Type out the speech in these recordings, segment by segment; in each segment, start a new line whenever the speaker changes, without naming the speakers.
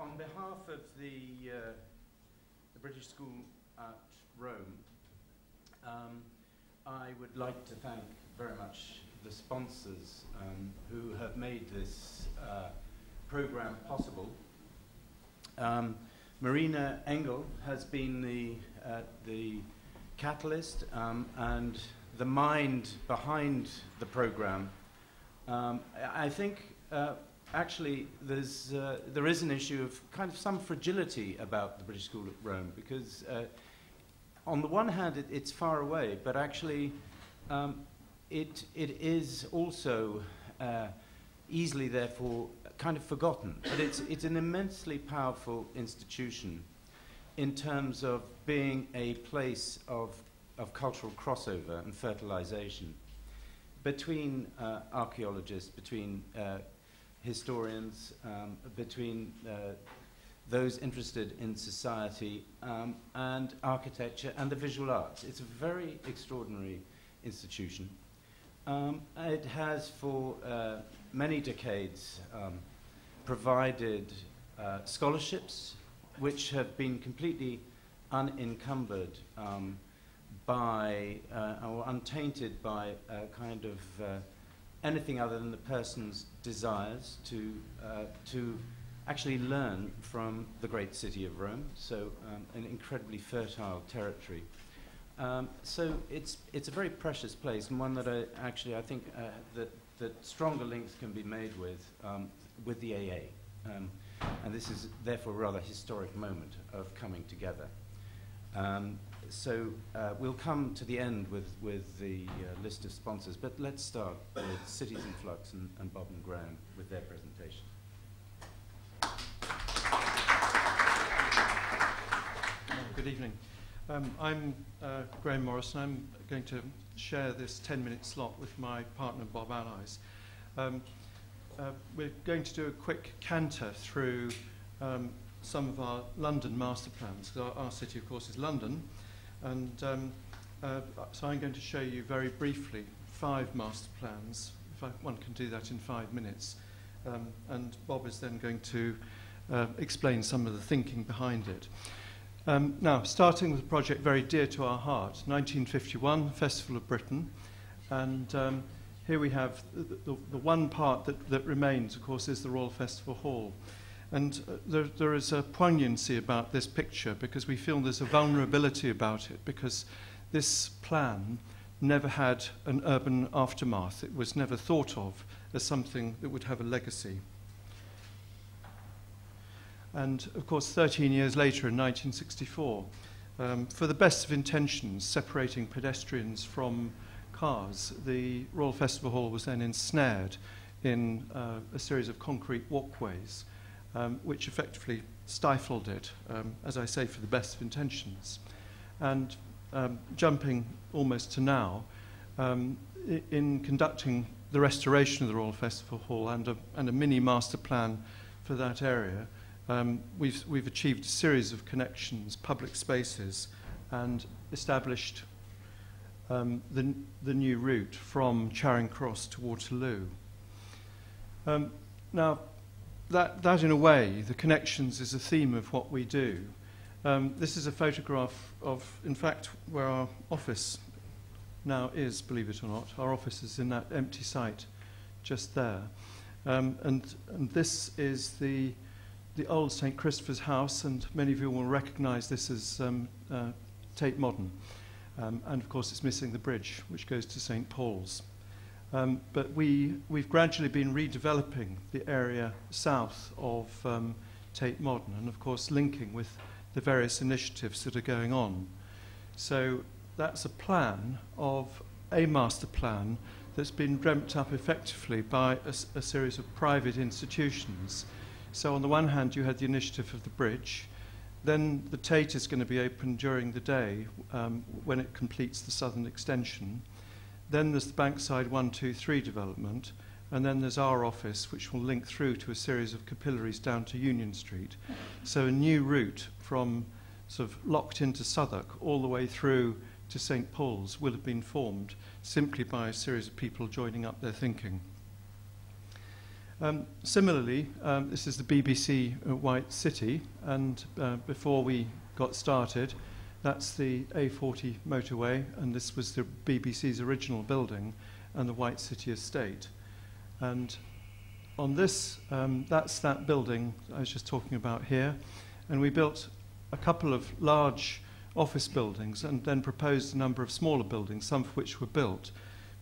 on behalf of the, uh, the British School at Rome, um, I would like to thank very much the sponsors um, who have made this uh, program possible. Um, Marina Engel has been the, uh, the catalyst um, and the mind behind the program. Um, I think uh, actually there's, uh, there is an issue of kind of some fragility about the British School at Rome because uh, on the one hand it, it's far away, but actually um, it, it is also uh, easily therefore kind of forgotten. But it's, it's an immensely powerful institution in terms of being a place of, of cultural crossover and fertilization between uh, archaeologists, between uh, historians, um, between uh, those interested in society um, and architecture and the visual arts. It's a very extraordinary institution. Um, it has for uh, many decades um, provided uh, scholarships which have been completely unencumbered um, by uh, or untainted by a kind of uh, anything other than the person's desires to, uh, to actually learn from the great city of Rome, so um, an incredibly fertile territory. Um, so it's, it's a very precious place and one that I actually I think uh, that, that stronger links can be made with, um, with the AA. Um, and this is therefore a rather historic moment of coming together. So uh, we'll come to the end with, with the uh, list of sponsors, but let's start with Cities in Flux and, and Bob and Graham with their presentation.
good evening. Um, I'm uh, Graham Morrison. I'm going to share this 10-minute slot with my partner Bob Allies. Um, uh, we're going to do a quick canter through um, some of our London master plans. Our, our city, of course, is London. And um, uh, so I'm going to show you very briefly five master plans, if I, one can do that in five minutes. Um, and Bob is then going to uh, explain some of the thinking behind it. Um, now, starting with a project very dear to our heart, 1951, Festival of Britain. And um, here we have the, the, the one part that, that remains, of course, is the Royal Festival Hall. And uh, there, there is a poignancy about this picture because we feel there's a vulnerability about it because this plan never had an urban aftermath. It was never thought of as something that would have a legacy. And of course, 13 years later in 1964, um, for the best of intentions, separating pedestrians from cars, the Royal Festival Hall was then ensnared in uh, a series of concrete walkways um, which effectively stifled it, um, as I say, for the best of intentions. And um, jumping almost to now, um, in conducting the restoration of the Royal Festival Hall and a, and a mini master plan for that area, um, we've, we've achieved a series of connections, public spaces, and established um, the, the new route from Charing Cross to Waterloo. Now, that, that, in a way, the connections is a theme of what we do. Um, this is a photograph of, in fact, where our office now is, believe it or not. Our office is in that empty site just there. Um, and, and this is the, the old St. Christopher's house, and many of you will recognize this as um, uh, Tate Modern. Um, and of course, it's missing the bridge, which goes to St. Paul's. Um, but we, we've gradually been redeveloping the area south of um, Tate Modern and, of course, linking with the various initiatives that are going on. So that's a plan of a master plan that's been dreamt up effectively by a, a series of private institutions. So on the one hand, you had the initiative of the bridge. Then the Tate is going to be open during the day um, when it completes the southern extension. Then there's the Bankside 123 development, and then there's our office, which will link through to a series of capillaries down to Union Street. So a new route from sort of locked into Southwark all the way through to St. Paul's will have been formed simply by a series of people joining up their thinking. Um, similarly, um, this is the BBC uh, White City, and uh, before we got started, that's the A40 motorway, and this was the BBC's original building and the White City estate. And on this, um, that's that building I was just talking about here, and we built a couple of large office buildings and then proposed a number of smaller buildings, some of which were built.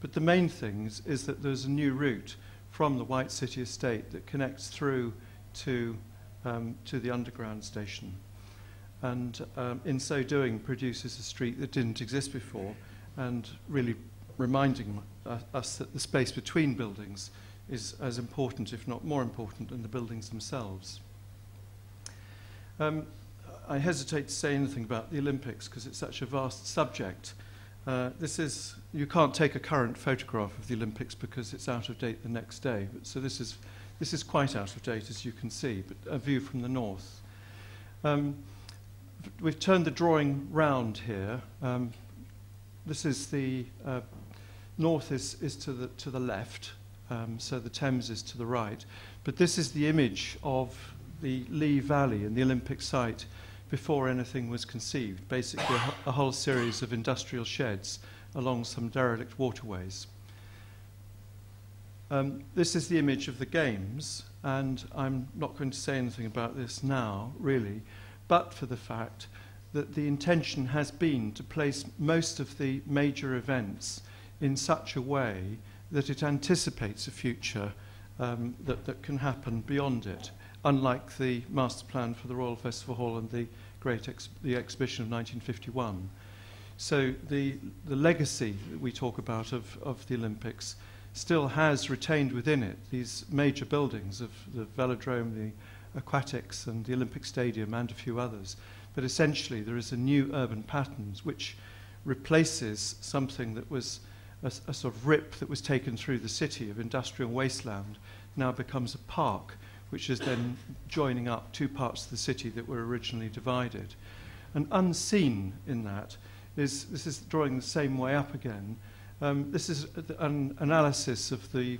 But the main thing is, is that there's a new route from the White City estate that connects through to, um, to the underground station. And um, in so doing, produces a street that didn't exist before and really reminding us that the space between buildings is as important, if not more important, than the buildings themselves. Um, I hesitate to say anything about the Olympics because it's such a vast subject. Uh, this is, you can't take a current photograph of the Olympics because it's out of date the next day. So this is, this is quite out of date, as you can see, but a view from the north. Um, we've turned the drawing round here. Um, this is the uh, north is, is to the to the left, um, so the Thames is to the right. But this is the image of the Lee Valley and the Olympic site before anything was conceived, basically a, a whole series of industrial sheds along some derelict waterways. Um, this is the image of the Games, and I'm not going to say anything about this now, really, but for the fact that the intention has been to place most of the major events in such a way that it anticipates a future um, that, that can happen beyond it unlike the master plan for the Royal Festival Hall and the great ex the exhibition of 1951. So the, the legacy that we talk about of, of the Olympics still has retained within it these major buildings of the velodrome, the aquatics, and the Olympic Stadium, and a few others. But essentially, there is a new urban pattern which replaces something that was a, a sort of rip that was taken through the city of industrial wasteland, now becomes a park which is then joining up two parts of the city that were originally divided. And unseen in that is this is drawing the same way up again. Um, this is an analysis of the,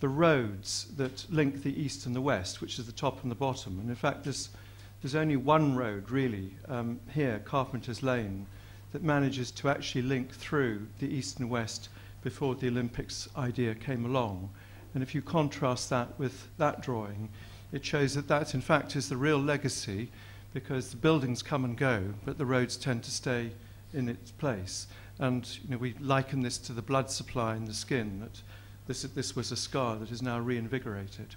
the roads that link the east and the west, which is the top and the bottom. And in fact, there's, there's only one road really um, here, Carpenter's Lane, that manages to actually link through the east and west before the Olympics idea came along. And if you contrast that with that drawing, it shows that that, in fact, is the real legacy because the buildings come and go, but the roads tend to stay in its place. And you know, we liken this to the blood supply in the skin, that this, this was a scar that is now reinvigorated.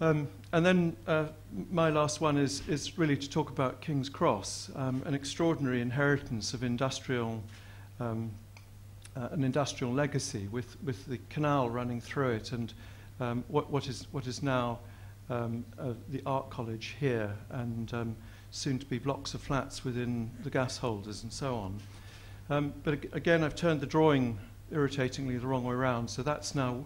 Um, and then uh, my last one is, is really to talk about King's Cross, um, an extraordinary inheritance of industrial, um, uh, an industrial legacy with, with the canal running through it and um, what, what, is, what is now um, uh, the art college here and um, soon to be blocks of flats within the gas holders and so on. But ag again, I've turned the drawing irritatingly the wrong way around, so that's now,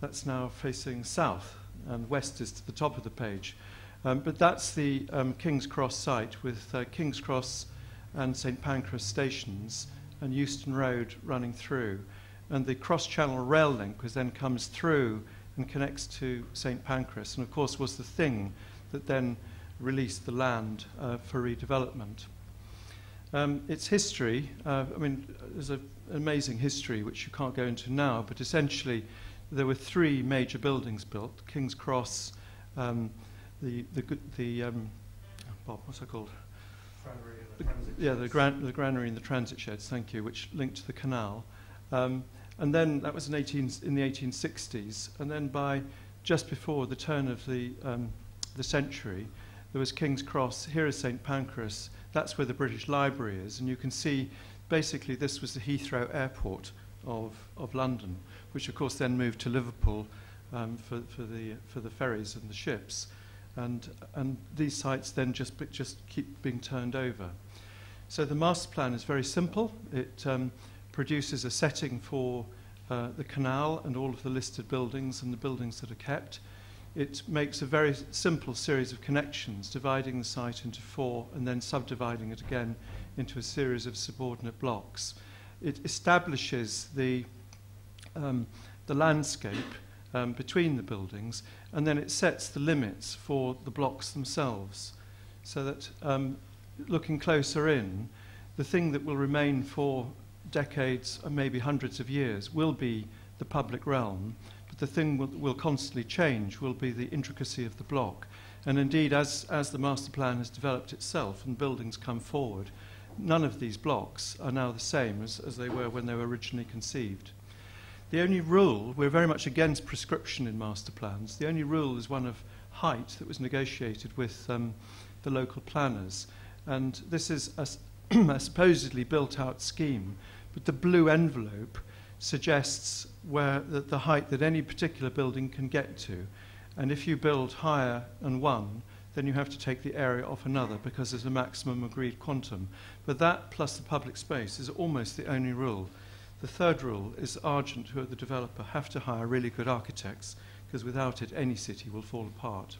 that's now facing south and west is to the top of the page. Um, but that's the um, King's Cross site with uh, King's Cross and St Pancras stations and Euston Road running through. And the cross-channel rail link was then comes through and connects to St Pancras, and of course was the thing that then released the land uh, for redevelopment. Um, its history, uh, I mean, there's an amazing history which you can't go into now, but essentially there were three major buildings built King's Cross, um, the, the, the um, Bob, what's that called?
The,
yeah, the, gran the granary and the transit sheds, thank you, which linked to the canal. Um, and then that was in, 18, in the 1860s. And then by just before the turn of the, um, the century, there was King's Cross. Here is St Pancras. That's where the British Library is. And you can see basically this was the Heathrow Airport of, of London, which of course then moved to Liverpool um, for, for, the, for the ferries and the ships. And, and these sites then just, just keep being turned over. So the master plan is very simple. It um, produces a setting for uh, the canal and all of the listed buildings and the buildings that are kept. It makes a very simple series of connections, dividing the site into four and then subdividing it again into a series of subordinate blocks. It establishes the, um, the landscape um, between the buildings, and then it sets the limits for the blocks themselves. So that um, looking closer in, the thing that will remain for decades and maybe hundreds of years will be the public realm, the thing will, will constantly change will be the intricacy of the block. And indeed, as, as the master plan has developed itself and buildings come forward, none of these blocks are now the same as, as they were when they were originally conceived. The only rule, we're very much against prescription in master plans, the only rule is one of height that was negotiated with um, the local planners. And this is a, a supposedly built out scheme, but the blue envelope suggests where the, the height that any particular building can get to. And if you build higher than one, then you have to take the area off another because there's a maximum agreed quantum. But that plus the public space is almost the only rule. The third rule is Argent, who are the developer, have to hire really good architects because without it, any city will fall apart.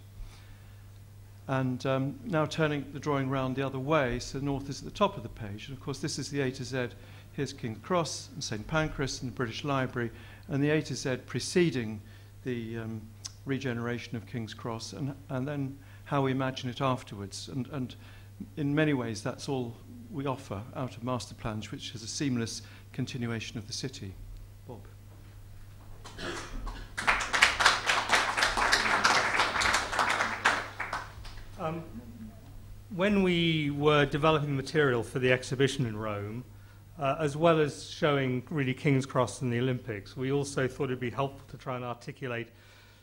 And um, now turning the drawing round the other way, so north is at the top of the page. And of course, this is the A to Z. Here's King's Cross and St Pancras and the British Library, and the A to Z preceding the um, regeneration of King's Cross, and, and then how we imagine it afterwards. And, and in many ways, that's all we offer out of master plans, which is a seamless continuation of the city. Bob.
Um, when we were developing material for the exhibition in Rome, uh, as well as showing really King's Cross and the Olympics, we also thought it'd be helpful to try and articulate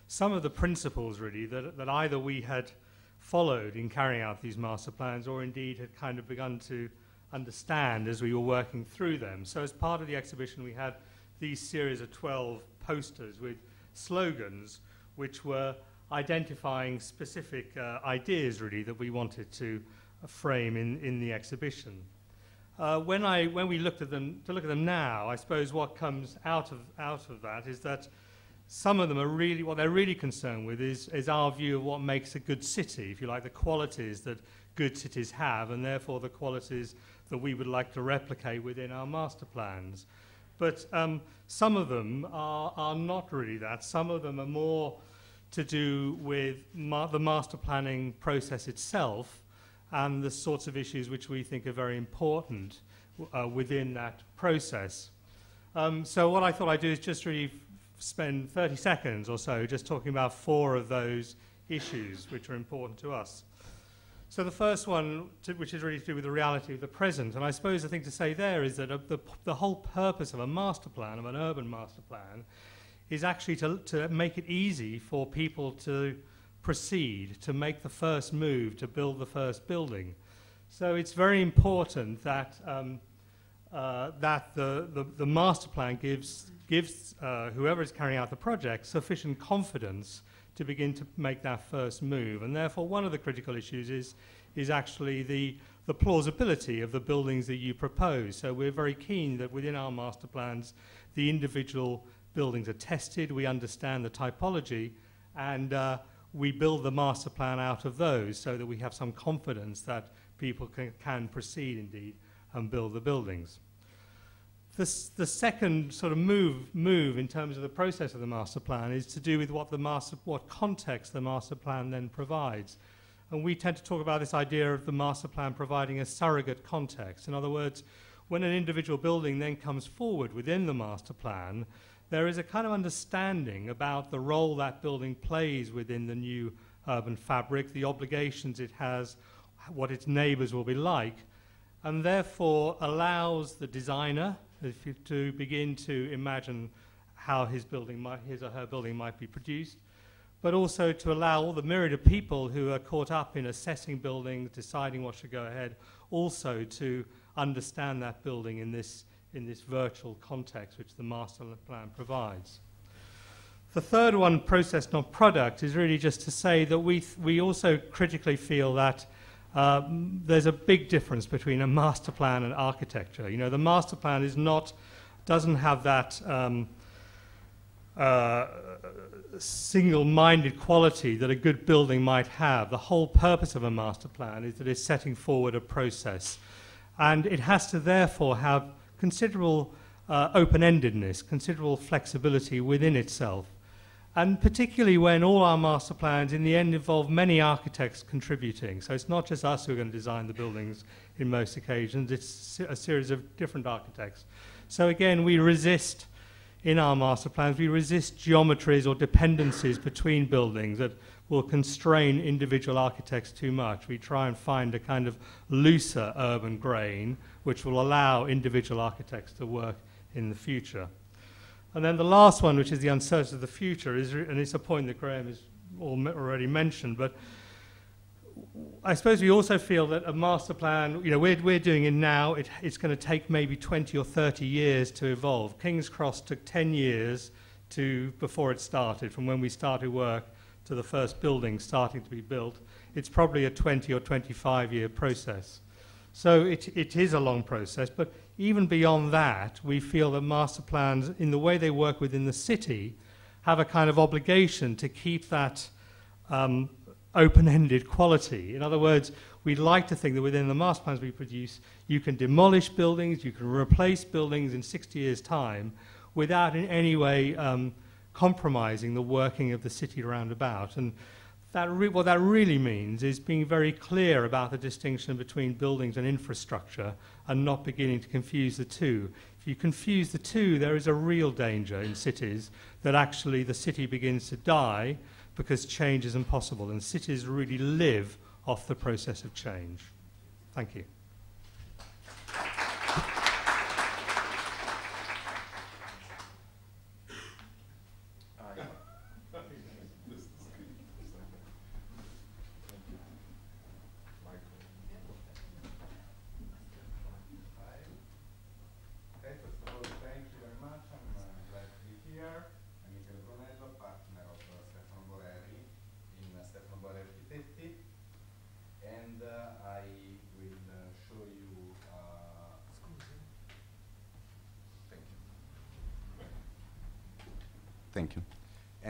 some of the principles really that, that either we had followed in carrying out these master plans or indeed had kind of begun to understand as we were working through them. So as part of the exhibition we had these series of 12 posters with slogans which were identifying specific uh, ideas really that we wanted to frame in, in the exhibition. Uh, when, I, when we looked at them, to look at them now, I suppose what comes out of, out of that is that some of them are really, what they're really concerned with is, is our view of what makes a good city, if you like, the qualities that good cities have, and therefore the qualities that we would like to replicate within our master plans. But um, some of them are, are not really that. Some of them are more to do with ma the master planning process itself and the sorts of issues which we think are very important uh, within that process. Um, so what I thought I'd do is just really spend 30 seconds or so just talking about four of those issues which are important to us. So the first one, to, which is really to do with the reality of the present, and I suppose the thing to say there is that a, the, the whole purpose of a master plan, of an urban master plan, is actually to, to make it easy for people to proceed, to make the first move, to build the first building. So it's very important that, um, uh, that the, the, the master plan gives gives uh, whoever is carrying out the project sufficient confidence to begin to make that first move. And therefore, one of the critical issues is, is actually the, the plausibility of the buildings that you propose. So we're very keen that within our master plans, the individual buildings are tested, we understand the typology, and uh, we build the master plan out of those so that we have some confidence that people can, can proceed indeed and build the buildings. The, the second sort of move, move in terms of the process of the master plan is to do with what, the master, what context the master plan then provides. And we tend to talk about this idea of the master plan providing a surrogate context. In other words, when an individual building then comes forward within the master plan, there is a kind of understanding about the role that building plays within the new urban fabric, the obligations it has, what its neighbours will be like, and therefore allows the designer you, to begin to imagine how his building might, his or her building might be produced, but also to allow all the myriad of people who are caught up in assessing buildings, deciding what should go ahead, also to understand that building in this, in this virtual context which the master plan provides. The third one, process not product, is really just to say that we, we also critically feel that uh, there's a big difference between a master plan and architecture. You know, the master plan is not, doesn't have that um, uh, single-minded quality that a good building might have. The whole purpose of a master plan is that it's setting forward a process. And it has to therefore have considerable uh, open-endedness, considerable flexibility within itself. And particularly when all our master plans in the end involve many architects contributing. So it's not just us who are going to design the buildings in most occasions, it's a series of different architects. So again, we resist in our master plans, we resist geometries or dependencies between buildings that will constrain individual architects too much. We try and find a kind of looser urban grain which will allow individual architects to work in the future. And then the last one, which is the uncertainty of the future, is, and it's a point that Graham has already mentioned, but I suppose we also feel that a master plan, you know, we're, we're doing it now, it, it's going to take maybe 20 or 30 years to evolve. King's Cross took 10 years to, before it started, from when we started work to the first building starting to be built. It's probably a 20 or 25 year process. So it, it is a long process, but even beyond that, we feel that master plans, in the way they work within the city, have a kind of obligation to keep that um, open-ended quality. In other words, we'd like to think that within the master plans we produce, you can demolish buildings, you can replace buildings in 60 years' time without in any way um, compromising the working of the city roundabout. And that what that really means is being very clear about the distinction between buildings and infrastructure and not beginning to confuse the two. If you confuse the two, there is a real danger in cities that actually the city begins to die because change is impossible, and cities really live off the process of change. Thank you.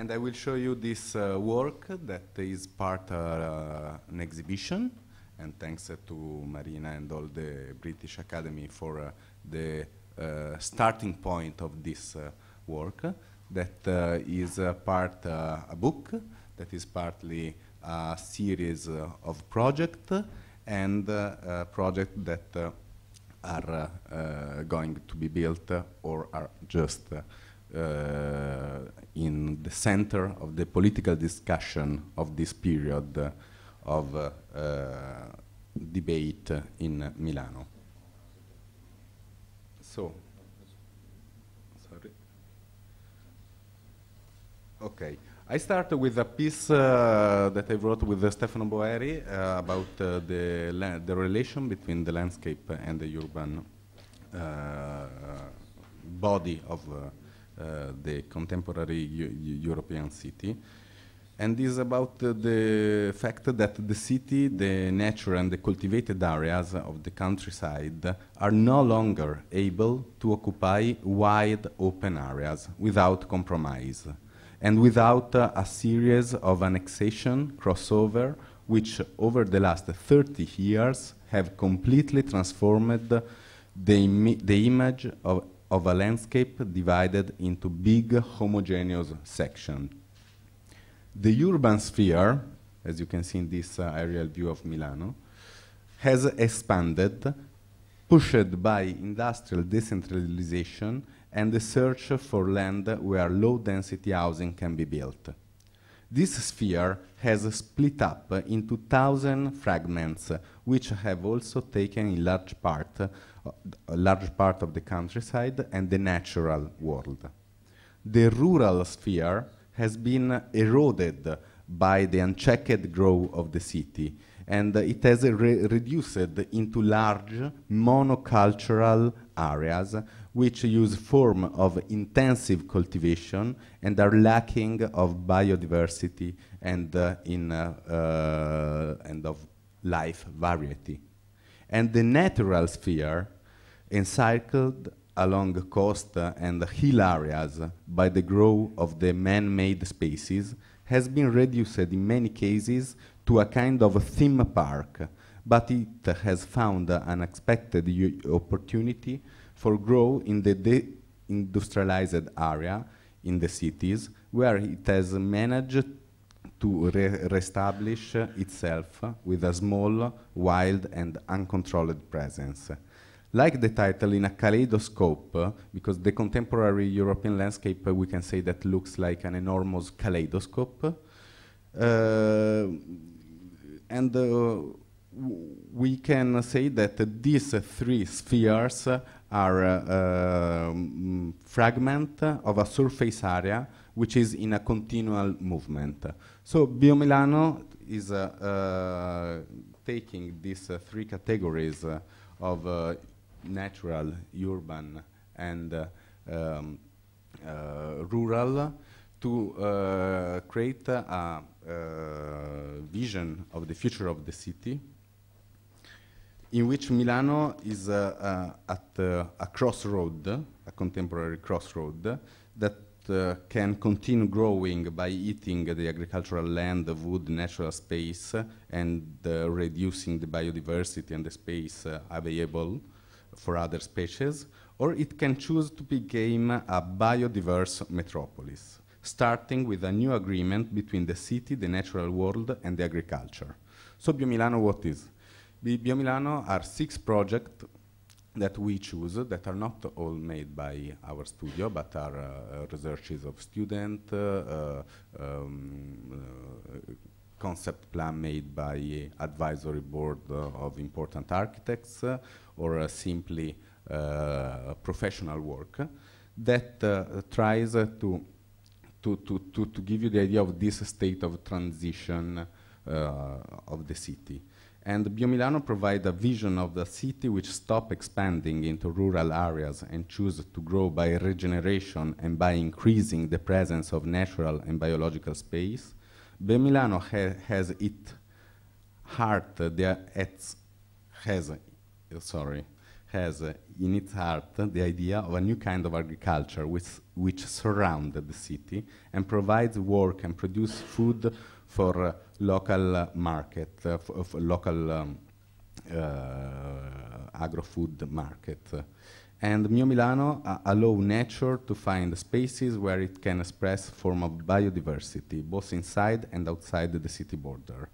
And I will show you this uh, work that is part of uh, an exhibition. And thanks uh, to Marina and all the British Academy for uh, the uh, starting point of this uh, work. That is part a book that is partly a series of projects and a project that are going to be built or are just uh, in the center of the political discussion of this period of uh, debate in Milano. So, sorry. Okay. I start with a piece uh, that I wrote with uh, Stefano Boeri uh, about uh, the, the relation between the landscape and the urban body of uh, the contemporary European city. And this is about uh, the fact that the city, the nature and the cultivated areas of the countryside are no longer able to occupy wide open areas without compromise and without uh, a series of annexation, crossover, which over the last 30 years have completely transformed the, the image of of a landscape divided into big homogeneous sections. The urban sphere, as you can see in this uh, aerial view of Milano, has expanded, pushed by industrial decentralization and the search for land where low-density housing can be built. This sphere has split up into thousand fragments, which have also taken in large part a large part of the countryside and the natural world. The rural sphere has been eroded by the unchecked growth of the city, and it has re reduced into large monocultural areas which use form of intensive cultivation and are lacking of biodiversity and, uh, in, uh, uh, and of life variety. And the natural sphere encircled along coast and hill areas by the growth of the man-made spaces has been reduced in many cases to a kind of theme park, but it has found an unexpected opportunity for growth in the industrialized area in the cities where it has managed to re reestablish itself with a small, wild, and uncontrolled presence. Like the title, in a kaleidoscope, because the contemporary European landscape, uh, we can say that looks like an enormous kaleidoscope. Uh, and uh, we can say that these three spheres are uh, um, fragment of a surface area which is in a continual movement. So BioMilano is uh, taking these three categories of natural, urban, and um, rural to create a vision of the future of the city in which Milano is uh, uh, at uh, a crossroad, a contemporary crossroad, that uh, can continue growing by eating the agricultural land, the wood, natural space, and uh, reducing the biodiversity and the space uh, available for other species, or it can choose to become a biodiverse metropolis, starting with a new agreement between the city, the natural world, and the agriculture. So BioMilano what is? BioMilano are six projects that we choose that are not all made by our studio, but are uh, researches of students, uh, um, uh, concept plan made by advisory board uh, of important architects, uh, or uh, simply uh, professional work that uh, tries to, to, to, to, to give you the idea of this state of transition of the city. And BioMilano provide a vision of the city which stop expanding into rural areas and choose to grow by regeneration and by increasing the presence of natural and biological space. BioMilano ha has heart, uh, its, has, sorry, has in its heart the idea of a new kind of agriculture which, which surrounds the city and provides work and produce food for local market, uh, local um, uh, agro-food market. And BioMilano uh, allow nature to find spaces where it can express form of biodiversity, both inside and outside the city border.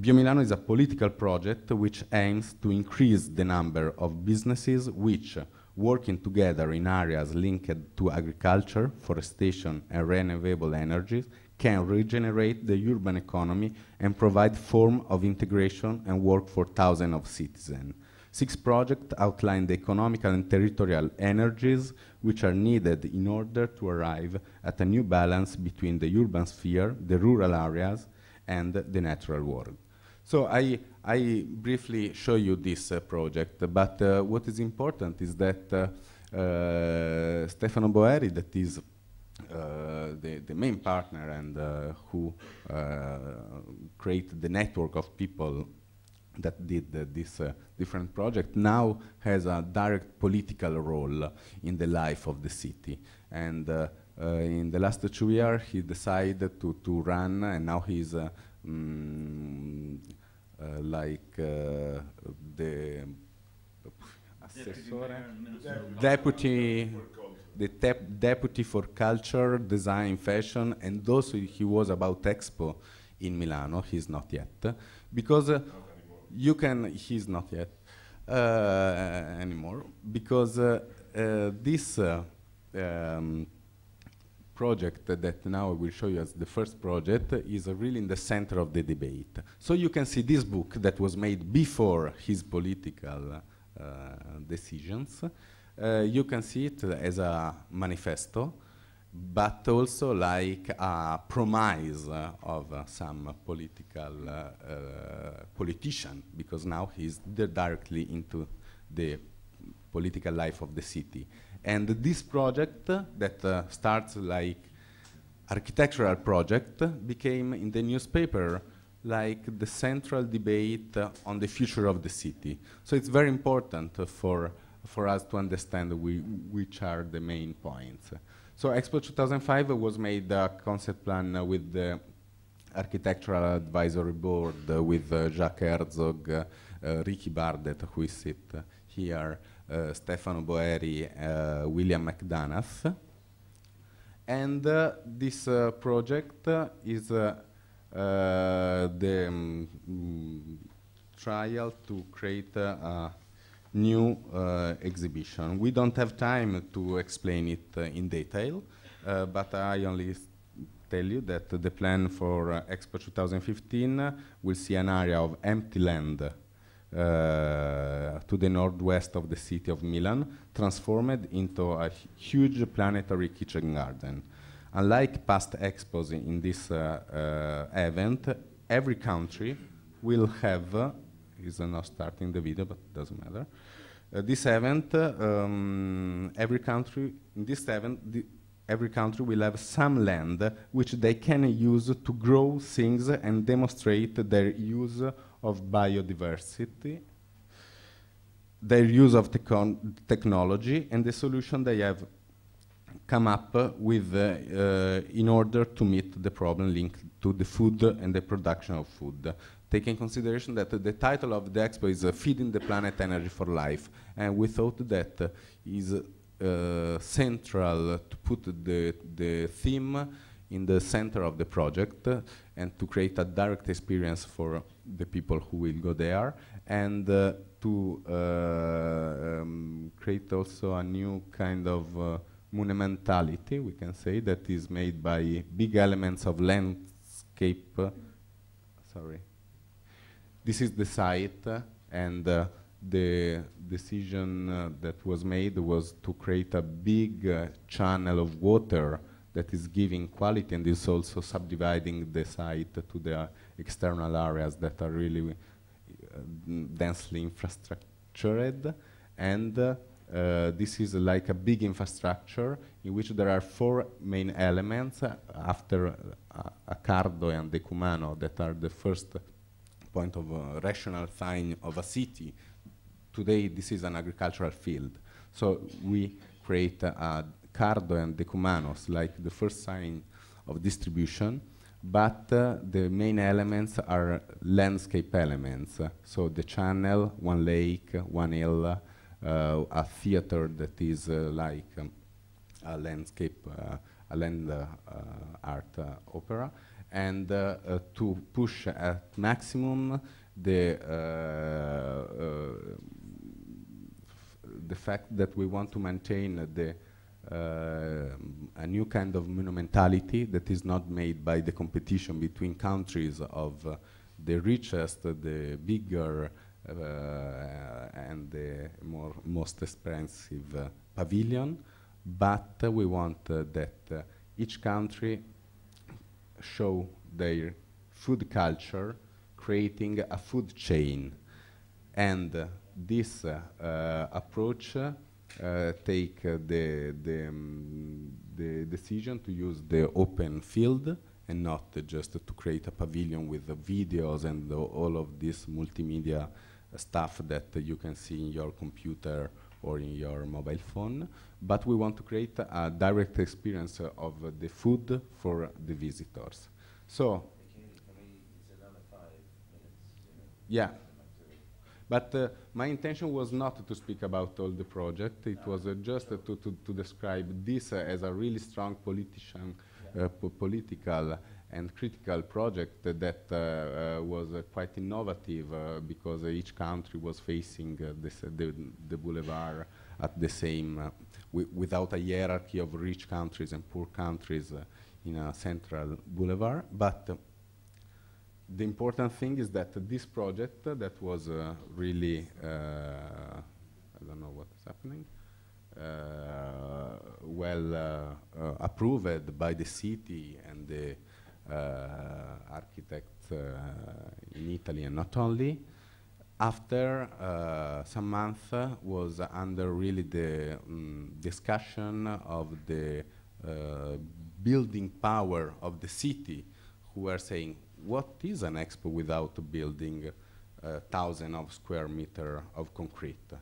BioMilano is a political project which aims to increase the number of businesses which, working together in areas linked to agriculture, forestation, and renewable energies, can regenerate the urban economy and provide form of integration and work for thousands of citizens. Six projects outline the economical and territorial energies which are needed in order to arrive at a new balance between the urban sphere, the rural areas, and the natural world. So I, I briefly show you this uh, project, but uh, what is important is that uh, uh Stefano Boeri, that is uh, the, the main partner and uh, who created the network of people that did uh, this uh, different project now has a direct political role in the life of the city. And uh, in the last two years, he decided to, to run, and now he's mm, like the assessore, deputy, the deputy for culture, design, fashion, and also he was about Expo in Milano. He's not yet because uh, you can. He's not yet uh, anymore because uh, uh this um, project that now I will show you as the first project is really in the center of the debate. So you can see this book that was made before his political decisions you can see it as a manifesto, but also like a promise uh, of uh, some political politician, because now he's directly into the political life of the city. And this project that uh, starts like architectural project became in the newspaper like the central debate uh, on the future of the city. So it's very important uh, for for us to understand which are the main points. So Expo 2005 was made a concept plan uh, with the architectural advisory board uh, with uh, Jacques Herzog, Ricky Burdett, who is sit here, Stefano Boeri, William McDonough. And uh, this uh, project uh, is the um, mm, trial to create a new uh, exhibition. We don't have time to explain it uh, in detail, uh, but I only tell you that the plan for uh, Expo 2015 uh, will see an area of empty land to the northwest of the city of Milan, transformed into a huge planetary kitchen garden. Unlike past expos in, this uh, uh, event, every country will have, is not starting the video, but doesn't matter. Uh, this event, um, every country, in this event, every country will have some land which they can use to grow things and demonstrate their use of biodiversity, their use of technology, and the solution they have come up uh, with uh, uh, in order to meet the problem linked to the food and the production of food. Take in consideration that the title of the expo is uh, Feeding the Planet Energy for Life, and we thought that uh, is uh, central to put the, the theme in the center of the project uh, and to create a direct experience for the people who will go there and uh, to uh, um, create also a new kind of uh, monumentality, we can say, that is made by big elements of landscape. sorry. This is the site, uh, and uh, the decision uh, that was made was to create a big uh, channel of water that is giving quality and is also subdividing the site to the external areas that are really uh, densely infrastructured. And uh, uh, this is like a big infrastructure in which there are four main elements uh, after uh, Accardo and Decumano that are the first point of uh, rational sign of a city. Today, this is an agricultural field. So we create uh, Cardo and Decumanos, like the first sign of distribution, but uh, the main elements are landscape elements. So the channel, one lake, one hill, uh, a theater that is uh, like um, a landscape, uh, a land uh, uh, art opera, and uh, uh, to push at maximum the uh, the fact that we want to maintain the a new kind of monumentality that is not made by the competition between countries of the richest, the bigger, uh, and the more most expensive uh, pavilion, but uh, we want that each country show their food culture, creating a food chain. And uh, this uh, uh, approach uh, take the, the, um, the decision to use the open field and not just to create a pavilion with the videos and all of this multimedia stuff that you can see in your computer or in your mobile phone. But we want to create a direct experience uh, of uh, the food for the visitors. So, yeah. But uh, my intention was not to speak about all the project. It was uh, just uh, to, to, to describe this uh, as a really strong politician, uh, po- political and critical project that uh, uh, was uh, quite innovative uh, because uh, each country was facing uh, uh, the, the boulevard at the same, uh, without a hierarchy of rich countries and poor countries uh, in a central boulevard. But uh, the important thing is that this project uh, that was uh, really, uh, I don't know what is happening, uh, well approved by the city and the architects in Italy and not only. After uh, some months uh, was under really the um, discussion of the uh, building power of the city who were saying, what is an expo without building a thousand of square meter of concrete?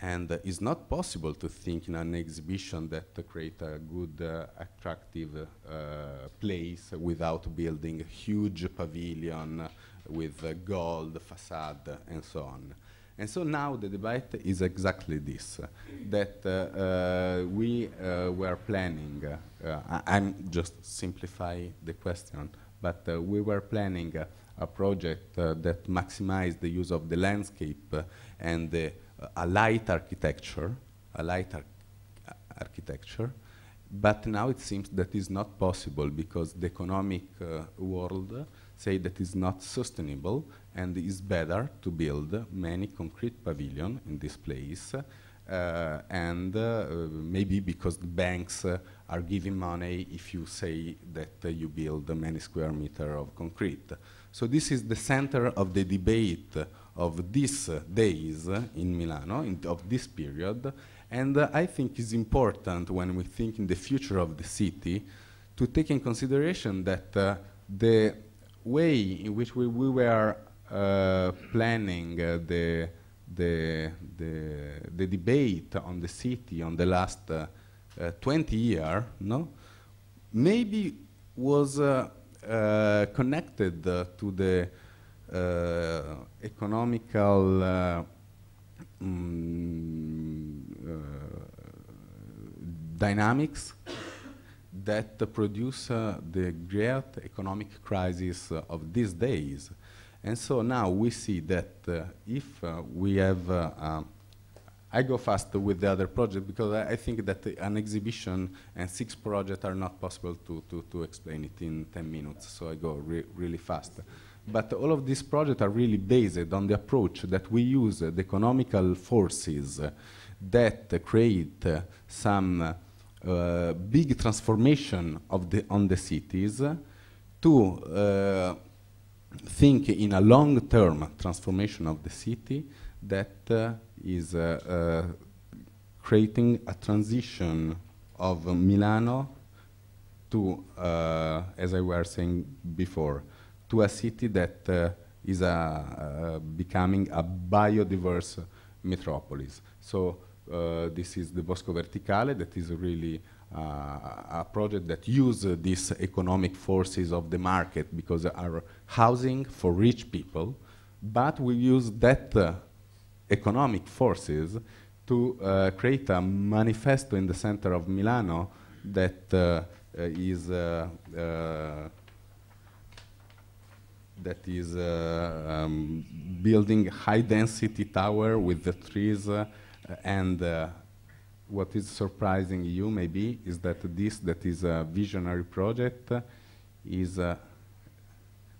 And uh, it's not possible to think in an exhibition that uh, create a good, uh, attractive uh, place without building a huge pavilion with uh, gold facade and so on. And so now the debate is exactly this, that uh, uh, we uh, were planning, I am just simplify the question, but we were planning a project that maximized the use of the landscape and a light architecture, a light ar architecture, but now it seems that is not possible because the economic uh, world say that is not sustainable and it's better to build many concrete pavilion in this place uh, and uh, maybe because the banks uh, are giving money if you say that uh, you build many square meter of concrete. So this is the center of the debate of these days in Milano, in of this period, and uh, I think it's important when we think in the future of the city to take in consideration that uh, the way in which we, we were uh, planning uh, the, the, the, the, debate on the city on the last uh, uh, 20 years, no? maybe was connected to the economical mm, dynamics that produce uh, the great economic crisis uh, of these days. And so now we see that uh, if uh, we have, uh, I go fast with the other project because I, I, think that an exhibition and six projects are not possible to, to, to explain it in 10 minutes, so I go re really fast. But all of these projects are really based on the approach that we use the economical forces that create some uh, big transformation of the, on the cities to uh, think in a long-term transformation of the city that uh, is uh, uh, creating a transition of Milano to, as I was saying before, to a city that is a, becoming a biodiverse metropolis. So this is the Bosco Verticale that is really uh, a project that uses these economic forces of the market because are housing for rich people, but we use that uh, economic forces to uh, create a manifesto in the center of Milano that uh, is that is um, building high density tower with the trees and uh, what is surprising you maybe is that this that is a visionary project uh, is uh,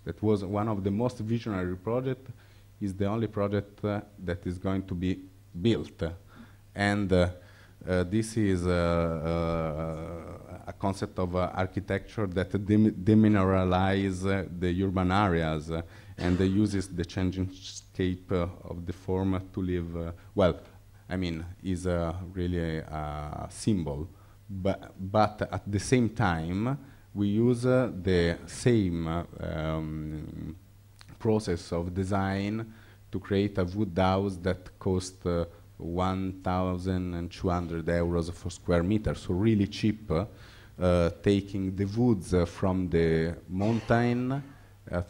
that was one of the most visionary project is the only project uh, that is going to be built. And uh, uh, this is a concept of architecture that demineralize the urban areas and uses the changing scape of the form to live well I mean, is uh, really a, a, symbol. But, but at the same time, we use uh, the same um, process of design to create a wood house that costs uh, 1,200 euros per square meter, so really cheap, uh, taking the woods uh, from the mountain,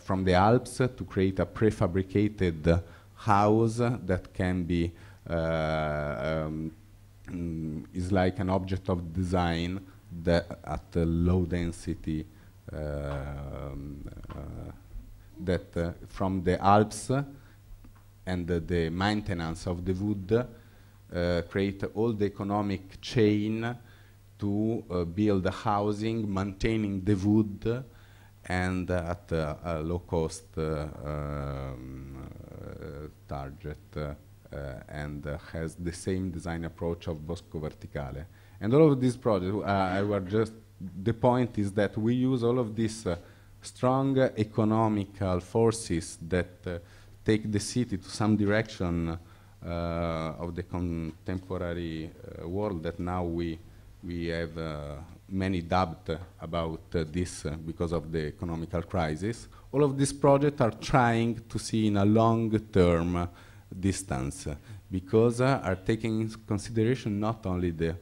from the Alps, to create a prefabricated house that can be um, mm, is like an object of design that at a low density um, uh, that uh, from the Alps and the maintenance of the wood create all the economic chain to uh, build the housing, maintaining the wood, and uh, at uh, a low cost um, target. Uh, and uh, has the same design approach of Bosco Verticale. And all of these projects, uh, were just, the point is that we use all of these strong economical forces that take the city to some direction uh, of the contemporary uh, world that now we we have uh, many doubt about this because of the economical crisis. All of these projects are trying to see in a long term distance because uh, are taking into consideration not only the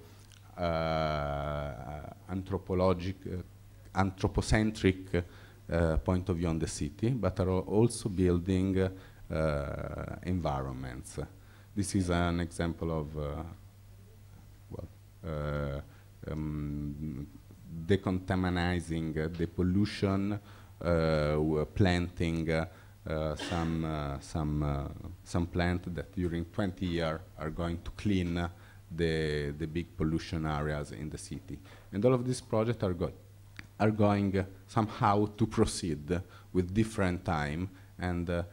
uh, anthropologic, uh, anthropocentric point of view on the city, but are also building environments. this is an example of well, um, decontaminizing uh, the pollution, uh, planting uh, some uh, some some plant that during 20 years are going to clean the the big pollution areas in the city. And all of these projects are go are going somehow to proceed with different time and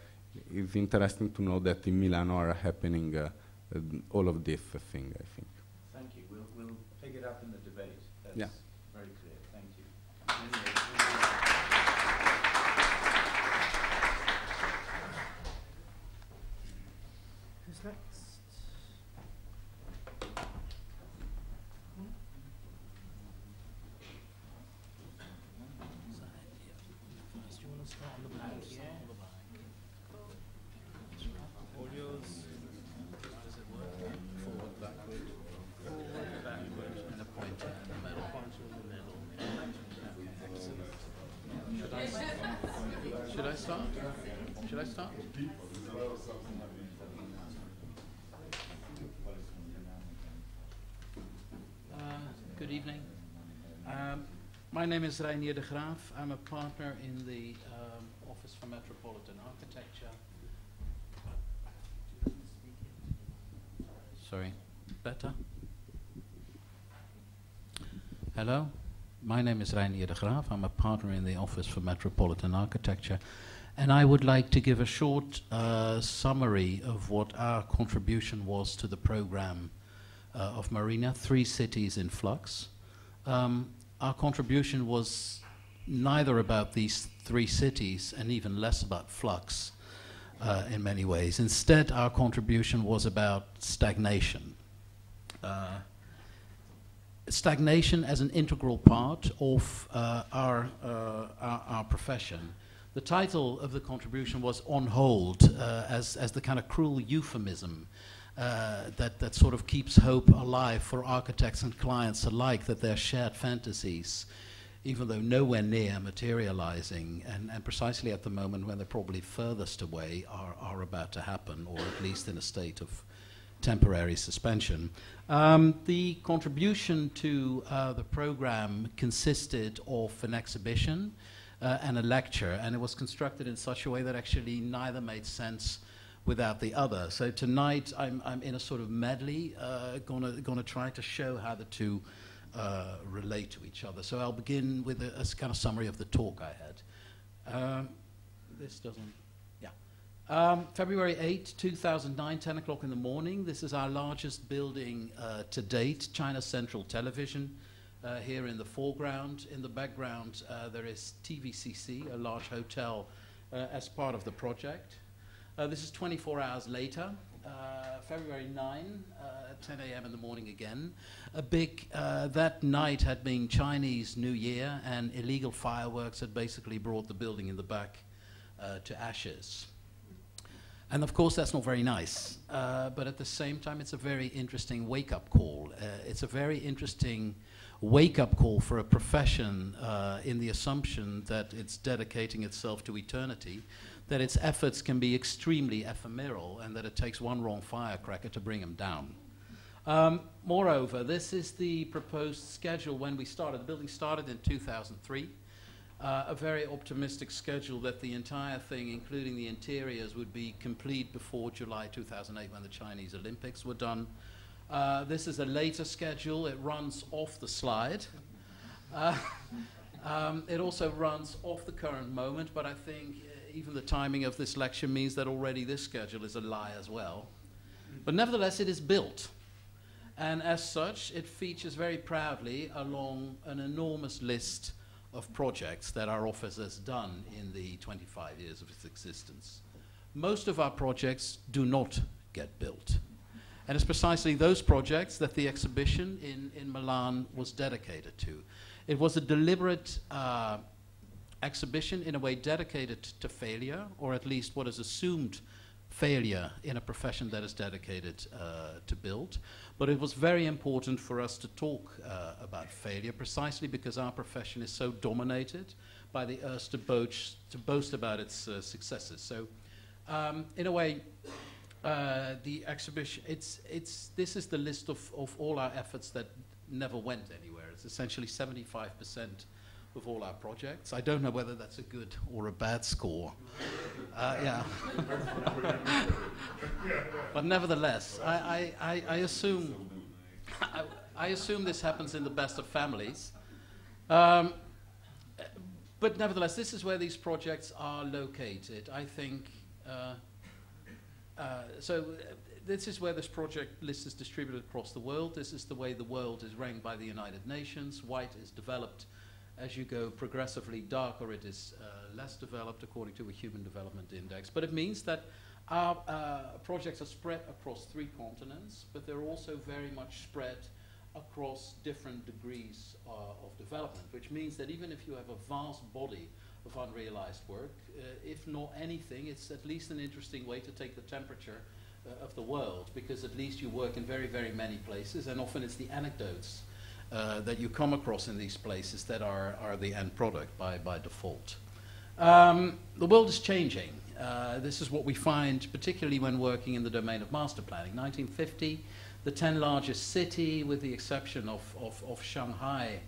it's interesting to know that in Milano are happening uh, uh, all of these thing, I think.
Thank you. We'll, we'll pick it up in the debate. That's
yeah.
very clear. Thank you.
Who's next? Do you want to start on the back? Yeah. All yours. Does it work? Forward, backward. Forward, backward. And a pointer in the middle. Pointer in the middle. Excellent. Should I start? Should I start? Uh, Good evening. Um, My name is Reinier de Graaf. I'm a partner in the um, Office for Metropolitan Architecture. Sorry, better? Hello, my name is Reinier de Graaf. I'm a partner in the Office for Metropolitan Architecture. And I would like to give a short uh, summary of what our contribution was to the program uh, of Marina, Three Cities in Flux. Um, our contribution was neither about these three cities and even less about flux uh, in many ways. Instead, our contribution was about stagnation. Uh, stagnation as an integral part of uh, our, uh, our, our profession. The title of the contribution was On Hold, uh, as, as the kind of cruel euphemism uh, that, that sort of keeps hope alive for architects and clients alike that their shared fantasies, even though nowhere near materializing, and, and precisely at the moment when they're probably furthest away, are, are about to happen, or at least in a state of temporary suspension. Um, the contribution to uh, the program consisted of an exhibition uh, and a lecture, and it was constructed in such a way that actually neither made sense without the other. So tonight I'm, I'm in a sort of medley, uh, gonna, gonna try to show how the two uh, relate to each other. So I'll begin with a, a kind of summary of the talk I had. Um, this doesn't, yeah. Um, February 8, 2009, 10 o'clock in the morning. This is our largest building uh, to date, China Central Television. Uh, here in the foreground. In the background, uh, there is TVCC, a large hotel, uh, as part of the project. Uh, this is 24 hours later, uh, February 9, at 10 a.m. in the morning again. A big, that night had been Chinese New Year, and illegal fireworks had basically brought the building in the back to ashes. And of course, that's not very nice. Uh, but at the same time, it's a very interesting wake up call. Uh, it's a very interesting wake up call for a profession uh, in the assumption that it's dedicating itself to eternity, that its efforts can be extremely ephemeral, and that it takes one wrong firecracker to bring them down. Um, moreover, this is the proposed schedule when we started. The building started in 2003. Uh, a very optimistic schedule that the entire thing, including the interiors, would be complete before July 2008 when the Chinese Olympics were done. Uh, this is a later schedule. It runs off the slide. Uh, um, it also runs off the current moment, but I think even the timing of this lecture means that already this schedule is a lie as well. But nevertheless, it is built. And as such, it features very proudly along an enormous list of projects that our office has done in the 25 years of its existence. Most of our projects do not get built. And it's precisely those projects that the exhibition in, in Milan was dedicated to. It was a deliberate uh, exhibition, in a way dedicated to failure, or at least what is assumed failure in a profession that is dedicated uh, to build. But it was very important for us to talk uh, about failure precisely because our profession is so dominated by the urge to, boast, to boast about its uh, successes. So, um, in a way, Uh, the exhibition, it's, it's, this is the list of, of all our efforts that never went anywhere. It's essentially 75% of all our projects. I don't know whether that's a good or a bad score. Uh, yeah. but nevertheless, I, I, I, assume, I, I, assume this happens in the best of families. Um, but nevertheless, this is where these projects are located. I think. Uh, uh, so uh, this is where this project list is distributed across the world. This is the way the world is ranked by the United Nations. White is developed as you go progressively darker, it is uh, less developed according to a Human Development Index. But it means that our uh, projects are spread across three continents, but they're also very much spread across different degrees uh, of development, which means that even if you have a vast body of unrealized work. Uh, if not anything, it's at least an interesting way to take the temperature uh, of the world because at least you work in very, very many places, and often it's the anecdotes uh, that you come across in these places that are, are the end product by, by default. Um, the world is changing. Uh, this is what we find, particularly when working in the domain of master planning. 1950, the 10 largest city, with the exception of, of, of Shanghai,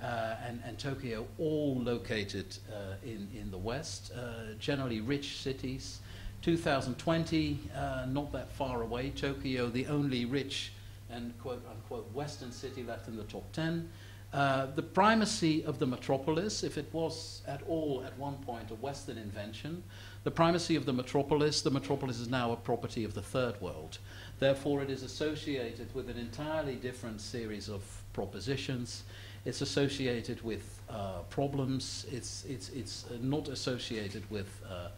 uh, and, and, Tokyo, all located uh, in, in the West, uh, generally rich cities. 2020, uh, not that far away, Tokyo, the only rich and quote unquote Western city left in the top 10. Uh, the primacy of the metropolis, if it was at all at one point a Western invention, the primacy of the metropolis, the metropolis is now a property of the third world. Therefore, it is associated with an entirely different series of propositions. It's associated with uh, problems. It's, it's, it's not associated with uh,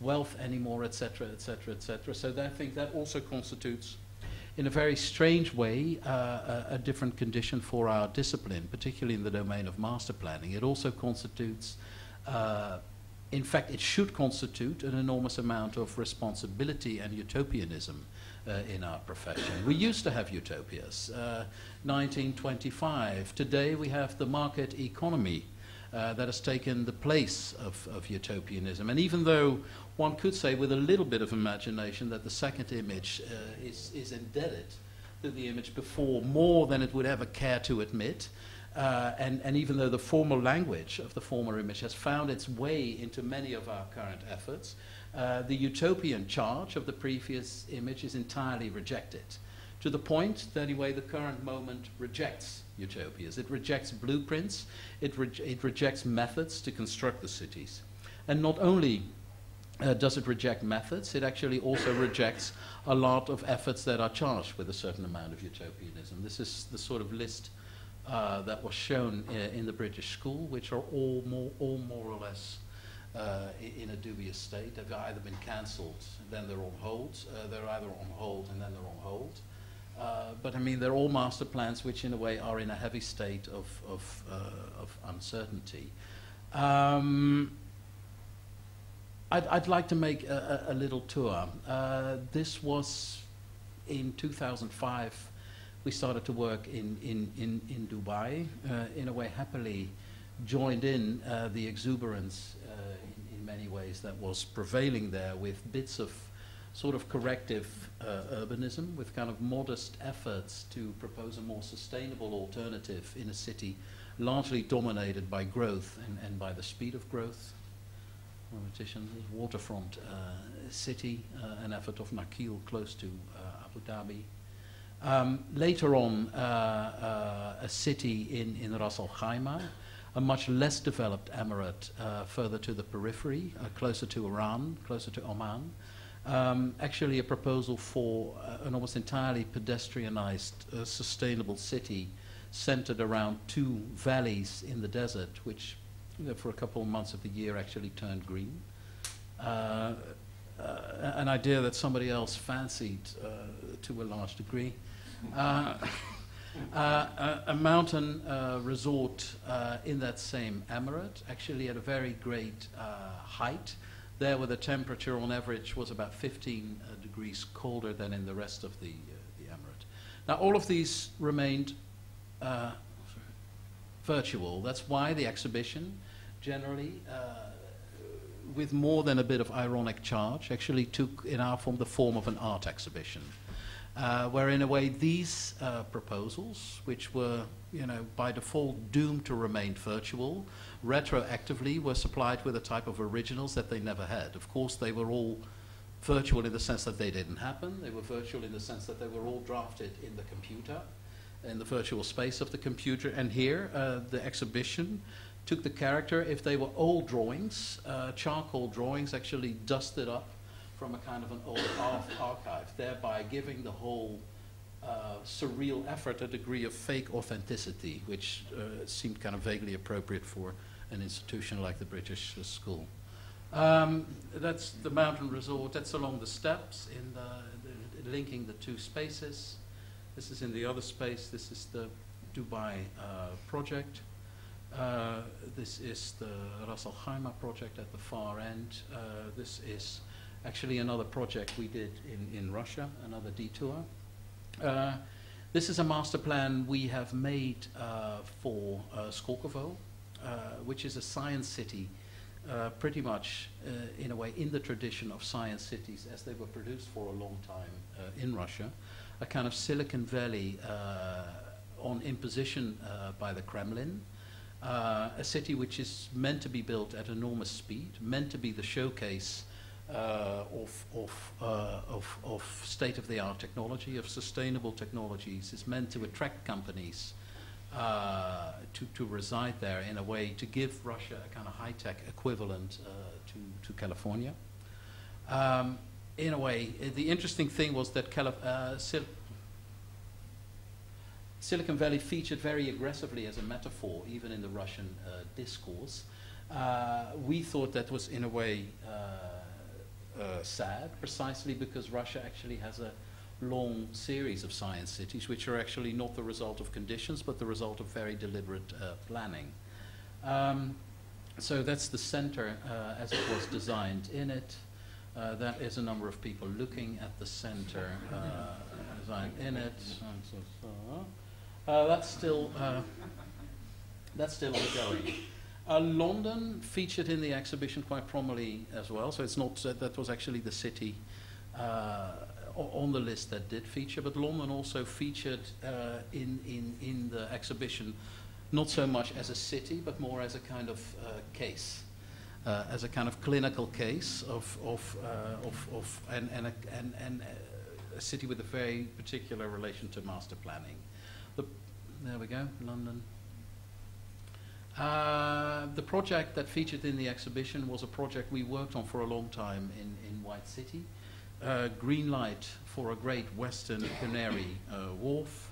wealth anymore, etc., etc., etc. So I think that also constitutes, in a very strange way, uh, a, a, different condition for our discipline, particularly in the domain of master planning. It also constitutes, uh, in fact, it should constitute an enormous amount of responsibility and utopianism uh, in our profession. We used to have utopias. 1925. Uh, Today we have the market economy uh, that has taken the place of, of, utopianism. And even though one could say with a little bit of imagination that the second image uh, is, is indebted to the image before more than it would ever care to admit, uh, and, and, even though the formal language of the former image has found its way into many of our current efforts, uh, the utopian charge of the previous image is entirely rejected. To the point that, anyway, the current moment rejects utopias. It rejects blueprints, it, re it rejects methods to construct the cities. And not only uh, does it reject methods, it actually also rejects a lot of efforts that are charged with a certain amount of utopianism. This is the sort of list uh, that was shown uh, in the British school, which are all more, all more or less uh, in a dubious state. They've either been cancelled, then they're on hold. Uh, they're either on hold and then they're on hold. Uh, but I mean, they're all master plans which, in a way, are in a heavy state of, of, uh, of uncertainty. Um, I'd, I'd, like to make a, a, little tour. Uh, this was in 2005. We started to work in, in, in, in Dubai, uh, in a way, happily joined in uh, the exuberance in, in many ways that was prevailing there with bits of sort of corrective uh, urbanism with kind of modest efforts to propose a more sustainable alternative in a city largely dominated by growth and, and by the speed of growth. Politicians, waterfront uh, city, uh, an effort of Nakheel close to uh, Abu Dhabi. Um, later on, uh, uh, a city in, in Ras Al Khaimah, a much less developed emirate further to the periphery, closer to Iran, closer to Oman. Um, actually, a proposal for uh, an almost entirely pedestrianized, uh, sustainable city centered around two valleys in the desert, which you know, for a couple of months of the year actually turned green. Uh, uh, an idea that somebody else fancied to a large degree. Uh, a, a, mountain uh, resort uh, in that same emirate, actually at a very great uh, height, there where the temperature on average was about 15 uh, degrees colder than in the rest of the, uh, the emirate. Now, all of these remained virtual. That's why the exhibition generally with more than a bit of ironic charge, actually took in our form the form of an art exhibition, uh, where in a way these uh, proposals, which were you know by default doomed to remain virtual, retroactively were supplied with a type of originals that they never had. Of course, they were all virtual in the sense that they didn't happen. They were virtual in the sense that they were all drafted in the computer, in the virtual space of the computer. And here, uh, the exhibition took the character, if they were old drawings, uh, charcoal drawings actually dusted up from a kind of an old archive, thereby giving the whole uh, surreal effort a degree of fake authenticity, which uh, seemed kind of vaguely appropriate for an institution like the British School. Um, that's the mountain resort. That's along the steps in the, the, linking the two spaces. This is in the other space. This is the Dubai uh, project. Uh, this is the Ras Al Khaimah project at the far end. Uh, this is actually another project we did in, in Russia, another detour. Uh, this is a master plan we have made uh, for uh, Skolkovo, uh, which is a science city, pretty much in a way in the tradition of science cities as they were produced for a long time in Russia, a kind of Silicon Valley on imposition by the Kremlin. Uh, a city which is meant to be built at enormous speed, meant to be the showcase uh, of, of, uh, of, of state-of-the-art technology, of sustainable technologies, is meant to attract companies uh, to, to reside there in a way to give Russia a kind of high-tech equivalent uh, to, to California. Um, in a way, the interesting thing was that Calif uh, Sil Silicon Valley featured very aggressively as a metaphor, even in the Russian discourse. we thought that was, in a way, uh, sad, precisely because Russia actually has a long series of science cities, which are actually not the result of conditions, but the result of very deliberate uh, planning. Um, so that's the center uh, as it was designed in it. Uh, that is a number of people looking at the center uh, designed in it. Uh, that's still that's still ongoing. Uh, London featured in the exhibition quite prominently as well, so it's not that that was actually the city uh, on the list that did feature, but London also featured uh, in, in, in the exhibition not so much as a city, but more as a kind of uh, case. Uh, as a kind of clinical case of, of, of, of and, and, a, and, and a city with a very particular relation to master planning. The, there we go, London. Uh, the project that featured in the exhibition was a project we worked on for a long time in, in White City. Uh, green light for a great Western Canary uh, wharf.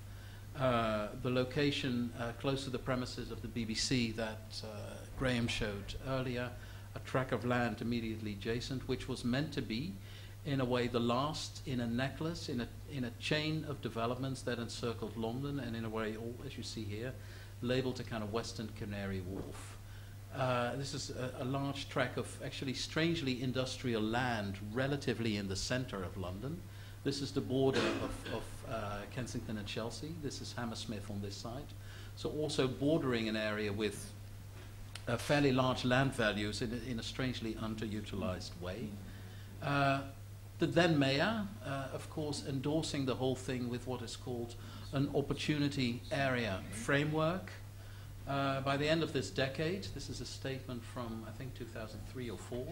Uh, the location uh, close to the premises of the BBC that Graham showed earlier, a tract of land immediately adjacent, which was meant to be, in a way, the last in a necklace, in a, in a chain of developments that encircled London, and in a way, all, as you see here, labeled a kind of Western Canary Wharf. Uh, this is a, a, large tract of actually strangely industrial land relatively in the center of London. This is the border of, of uh, Kensington and Chelsea. This is Hammersmith on this side. So also bordering an area with uh, fairly large land values in a, in a strangely underutilized way. Uh, the then mayor, uh, of course, endorsing the whole thing with what is called an opportunity area framework. Uh, by the end of this decade, this is a statement from, I think, 2003 or 4,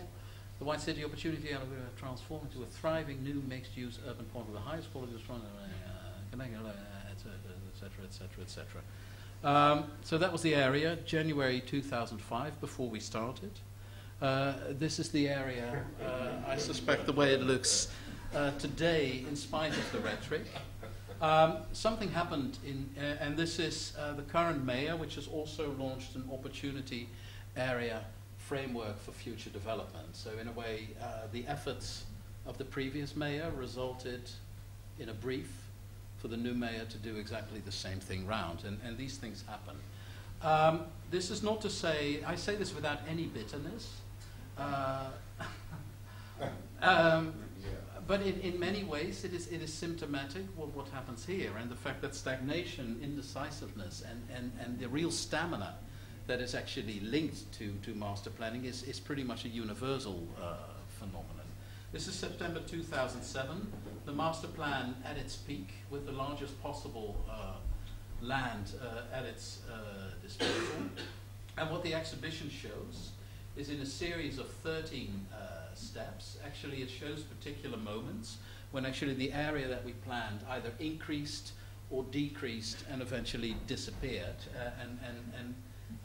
the White City Opportunity Area will transform into a thriving new mixed-use urban point with the highest quality of strong, etc., etc., etc., etc. So that was the area, January 2005, before we started. Uh, this is the area, uh, I suspect the way it looks uh, today, in spite of the rhetoric. Um, something happened, in, uh, and this is uh, the current mayor, which has also launched an opportunity area framework for future development. So, in a way, uh, the efforts of the previous mayor resulted in a brief for the new mayor to do exactly the same thing round, and, and these things happen. Um, this is not to say, I say this without any bitterness. Uh, um, but in, in many ways, it is, it is symptomatic what, what happens here, and the fact that stagnation, indecisiveness, and, and, and the real stamina that is actually linked to, to master planning is, is pretty much a universal uh, phenomenon. This is September 2007. The master plan at its peak with the largest possible uh, land uh, at its uh, disposal. And what the exhibition shows is in a series of 13 uh, steps, actually it shows particular moments when actually the area that we planned either increased or decreased and eventually disappeared. Uh, and and, and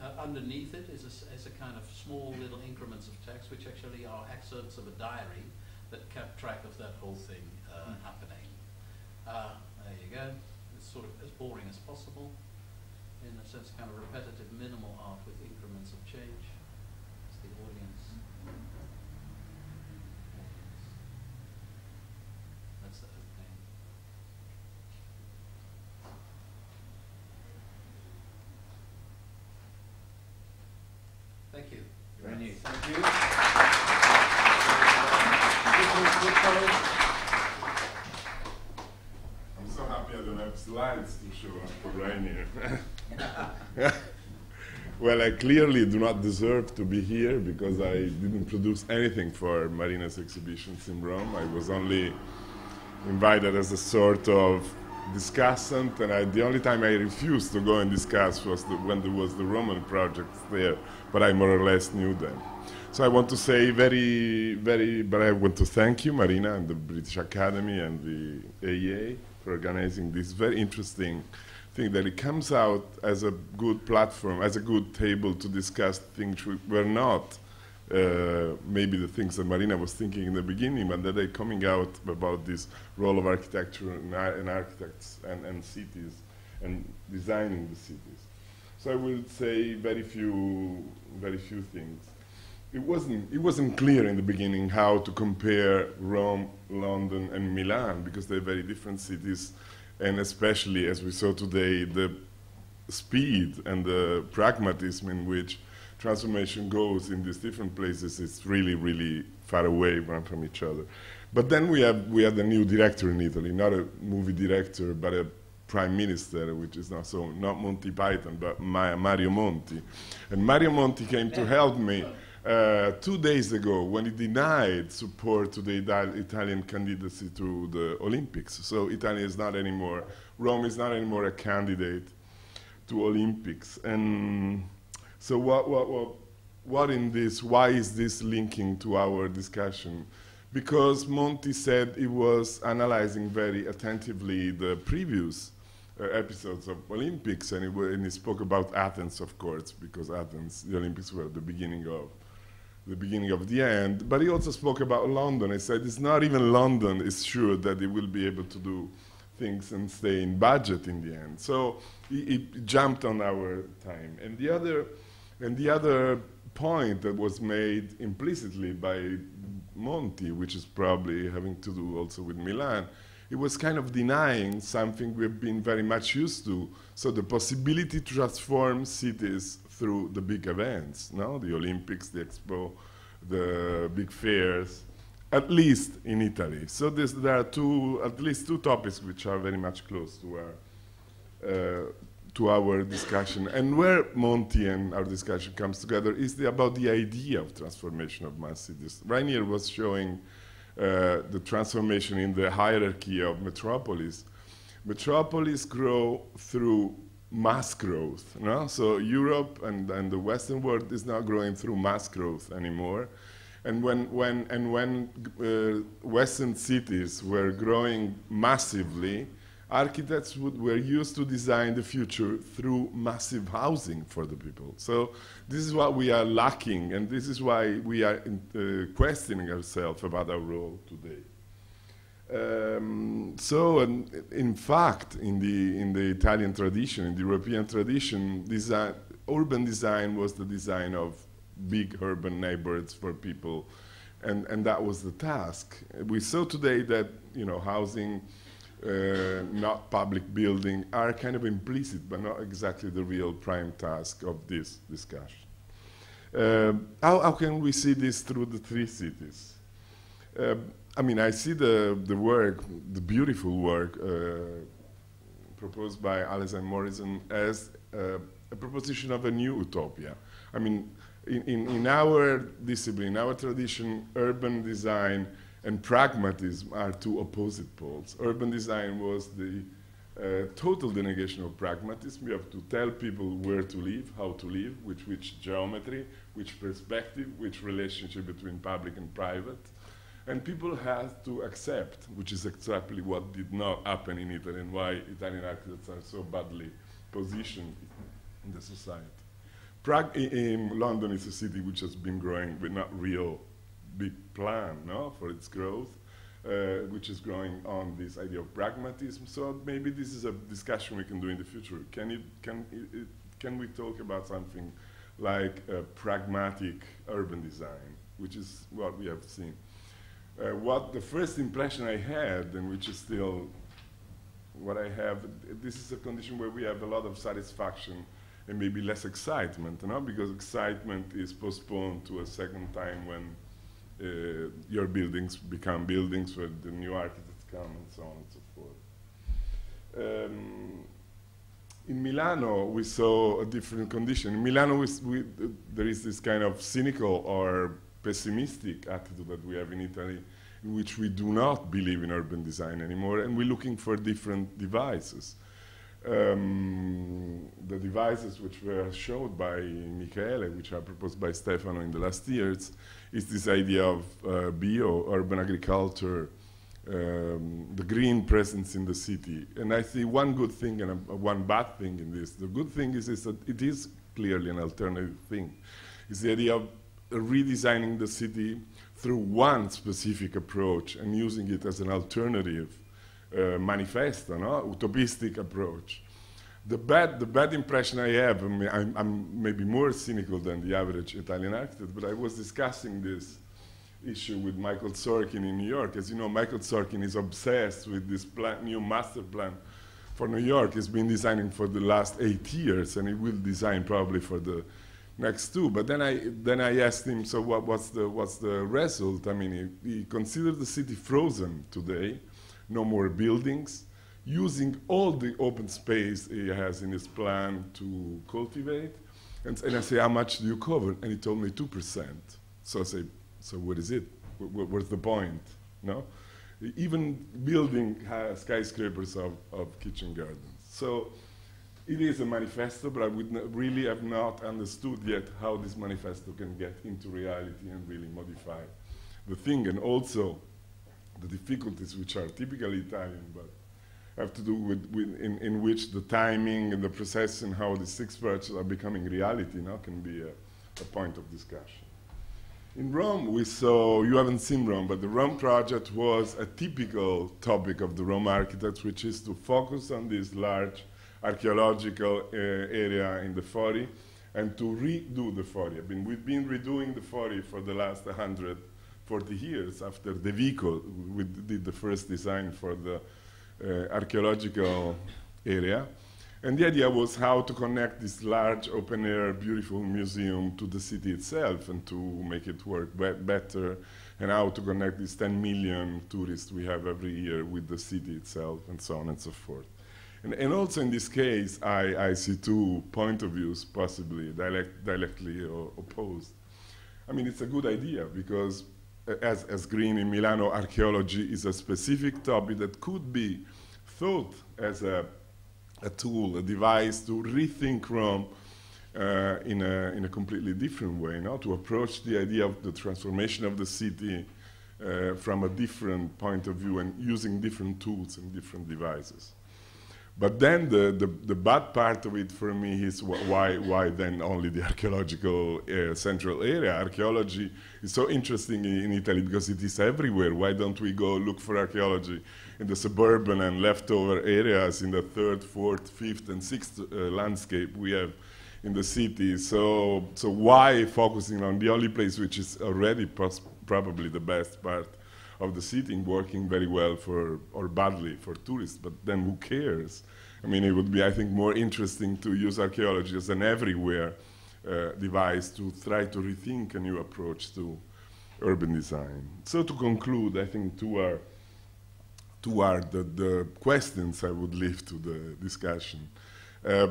uh, underneath it is a, is a kind of small little increments of text, which actually are excerpts of a diary that kept track of that whole thing uh, mm. happening. Uh, there you go. It's sort of as boring as possible. In a sense, kind of repetitive minimal art with increments of change. It's the audience. That's the opening. Thank you.
Very neat.
Thank you.
I'm so happy I don't have slides to show after Reinier. well, I clearly do not deserve to be here because I didn't produce anything for Marina's exhibitions in Rome. I was only invited as a sort of discussant, and I, the only time I refused to go and discuss was the, when there was the Roman project there, but I more or less knew them. So I want to say very, very, but I want to thank you, Marina, and the British Academy and the AEA for organizing this very interesting thing that it comes out as a good platform, as a good table to discuss things which were not uh, maybe the things that Marina was thinking in the beginning, but that they're coming out about this role of architecture and, and architects and, and cities and designing the cities. So I will say very few, very few things it wasn't it wasn't clear in the beginning how to compare Rome, London, and Milan because they're very different cities, and especially as we saw today, the speed and the pragmatism in which transformation goes in these different places is really really far away one from each other. But then we have we had a new director in Italy, not a movie director, but a prime minister, which is not so not Monty Python, but Mario Monti, and Mario Monti came to help me uh, two days ago when he denied support to the Italian candidacy to the Olympics. So Italy is not anymore, Rome is not anymore a candidate to Olympics. And so what, what, what, what in this, why is this linking to our discussion? Because Monti said he was analyzing very attentively the previous uh, episodes of Olympics, and he, and he, spoke about Athens, of course, because Athens, the Olympics were the beginning of the beginning of the end. But he also spoke about London. He said it's not even London is sure that it will be able to do things and stay in budget in the end. So he, he jumped on our time. And the other, and the other point that was made implicitly by Monti, which is probably having to do also with Milan, it was kind of denying something we've been very much used to. So the possibility to transform cities through the big events, no? the Olympics, the Expo, the big fairs, at least in Italy. So this, there are two, at least two topics which are very much close to our, uh, to our discussion. And where Monti and our discussion comes together is the, about the idea of transformation of mass cities. Reinier was showing uh, the transformation in the hierarchy of metropolis. Metropolis grow through mass growth. No? So Europe and, and the Western world is not growing through mass growth anymore. And when, when, and when uh, Western cities were growing massively, architects would, were used to design the future through massive housing for the people. So this is what we are lacking, and this is why we are in, uh, questioning ourselves about our role today. Um, so, in fact, in the, in the Italian tradition, in the European tradition, design, urban design was the design of big urban neighborhoods for people, and, and that was the task. We saw today that you know housing, uh, not public building, are kind of implicit, but not exactly the real prime task of this discussion. Uh, how, how, can we see this through the three cities? Uh, I mean, I see the, the work, the beautiful work uh, proposed by Allies and Morrison as uh, a proposition of a new utopia. I mean, in, in, in our discipline, in our tradition, urban design and pragmatism are two opposite poles. Urban design was the uh, total denegation of pragmatism. We have to tell people where to live, how to live, which, which geometry, which perspective, which relationship between public and private. And people have to accept, which is exactly what did not happen in Italy and why Italian architects are so badly positioned in the society. Prague in, London is a city which has been growing with not real big plan no, for its growth, uh, which is growing on this idea of pragmatism. So maybe this is a discussion we can do in the future. Can, it, can, it, can we talk about something like a pragmatic urban design, which is what we have seen? Uh, what the first impression I had, and which is still what I have, this is a condition where we have a lot of satisfaction and maybe less excitement, you know, because excitement is postponed to a second time when uh, your buildings become buildings where the new architects come and so on and so forth. Um, in Milano, we saw a different condition. In Milano, we, we, there is this kind of cynical or pessimistic attitude that we have in Italy, in which we do not believe in urban design anymore, and we're looking for different devices. Um, the devices which were showed by Michèle, which are proposed by Stefano in the last years, is this idea of uh, bio, urban agriculture, um, the green presence in the city. And I see one good thing and a, a one bad thing in this. The good thing is, is that it is clearly an alternative thing. It's the idea of redesigning the city through one specific approach and using it as an alternative uh, manifesto, no? utopistic approach. The bad, the bad impression I have, I mean, I'm, I'm, maybe more cynical than the average Italian architect, but I was discussing this issue with Michael Sorkin in New York. As you know, Michael Sorkin is obsessed with this plan, new master plan for New York. He's been designing for the last eight years, and he will design probably for the next two. But then I, then I asked him, so what, what's, the, what's the result? I mean, he, he considered the city frozen today, no more buildings, using all the open space he has in his plan to cultivate. And, and I say, how much do you cover? And he told me 2%. So I say, so what is it? what's the point? No? Even building uh, skyscrapers of, of kitchen gardens. So it is a manifesto, but I would really have not understood yet how this manifesto can get into reality and really modify the thing. And also the difficulties which are typically Italian, but have to do with, with in, in, which the timing and the process and how the six parts are becoming reality now can be a, a, point of discussion. In Rome, we saw, you haven't seen Rome, but the Rome project was a typical topic of the Rome architects, which is to focus on these large archaeological uh, area in the Fori and to redo the Fori. I mean, we've been redoing the Fori for the last 140 years after De Vico, we did the first design for the uh, archaeological area. And the idea was how to connect this large open air, beautiful museum to the city itself and to make it work be better, and how to connect these 10 million tourists we have every year with the city itself, and so on and so forth. And, and also in this case, I, I see two point of views possibly direct, directly opposed. I mean, it's a good idea because as, as Green in Milano, archaeology is a specific topic that could be thought as a, a tool, a device to rethink Rome uh, in, a, in a completely different way, no? to approach the idea of the transformation of the city uh, from a different point of view and using different tools and different devices. But then the, the, the, bad part of it for me is why, why then only the archaeological uh, central area? Archaeology is so interesting in, Italy because it is everywhere. Why don't we go look for archaeology in the suburban and leftover areas in the third, fourth, fifth, and sixth uh, landscape we have in the city? So, so why focusing on the only place which is already probably the best part of the city working very well for or badly for tourists, but then who cares? I mean, it would be, I think, more interesting to use archaeology as an everywhere uh, device to try to rethink a new approach to urban design. So to conclude, I think two are, two are the, the questions I would leave to the discussion. Uh,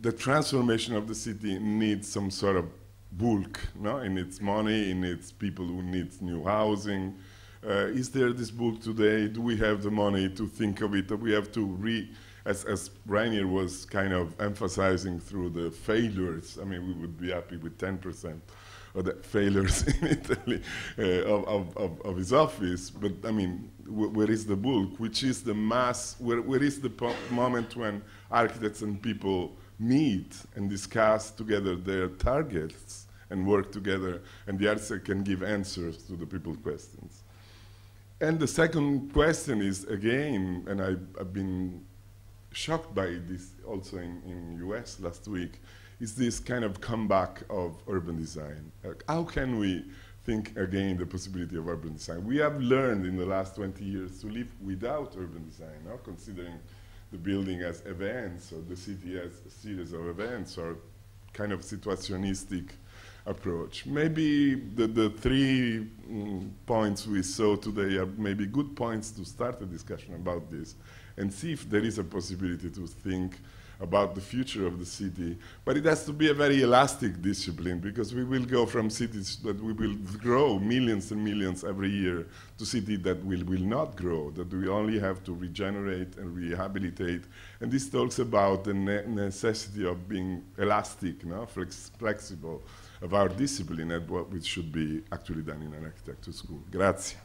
the transformation of the city needs some sort of bulk, no? in its money, in its people who need new housing. Uh, is there this bulk today? Do we have the money to think of it? We have to re, as, as Reinier was kind of emphasizing through the failures, I mean, we would be happy with 10% of the failures in Italy uh, of, of, of, of, his office, but I mean, wh where is the bulk? Which is the mass, where, where is the moment when architects and people meet and discuss together their targets and work together, and the architect can give answers to the people's questions. And the second question is, again, and I, have been shocked by this also in, in US last week, is this kind of comeback of urban design. Uh, how can we think again the possibility of urban design? We have learned in the last 20 years to live without urban design, no? considering the building as events or the city as a series of events or kind of situationistic approach. Maybe the, the three mm, points we saw today are maybe good points to start a discussion about this and see if there is a possibility to think about the future of the city. But it has to be a very elastic discipline because we will go from cities that we will grow millions and millions every year to cities that will, will not grow, that we only have to regenerate and rehabilitate. And this talks about the ne necessity of being elastic, no? Flex flexible of our discipline and what should be actually done in an architecture school. Grazie.